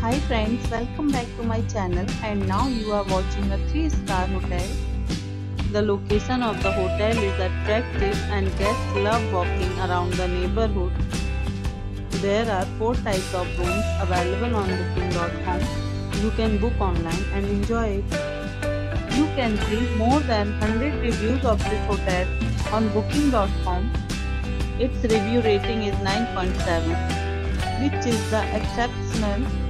Hi friends, welcome back to my channel and now you are watching a 3 star hotel. The location of the hotel is attractive and guests love walking around the neighborhood. There are 4 types of rooms available on booking.com. You can book online and enjoy it. You can see more than 100 reviews of this hotel on booking.com. Its review rating is 9.7 which is the exceptional.